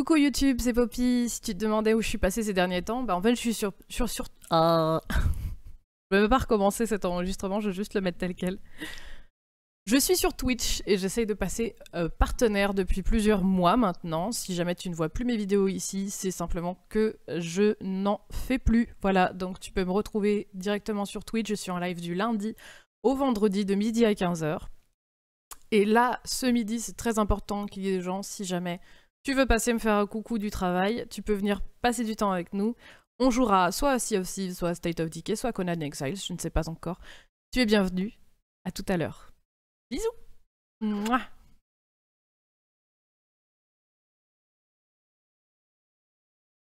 Coucou YouTube, c'est Poppy. Si tu te demandais où je suis passée ces derniers temps, bah en fait je suis sur... sur, sur... Je ne vais pas recommencer cet enregistrement, je vais juste le mettre tel quel. Je suis sur Twitch et j'essaye de passer euh, partenaire depuis plusieurs mois maintenant. Si jamais tu ne vois plus mes vidéos ici, c'est simplement que je n'en fais plus. Voilà, donc tu peux me retrouver directement sur Twitch. Je suis en live du lundi au vendredi de midi à 15h. Et là, ce midi, c'est très important qu'il y ait des gens, si jamais tu veux passer me faire un coucou du travail, tu peux venir passer du temps avec nous. On jouera soit à Sea of Thieves, soit à State of Decay, soit à Conan Exiles, je ne sais pas encore. Tu es bienvenu. À tout à l'heure. Bisous. Mouah.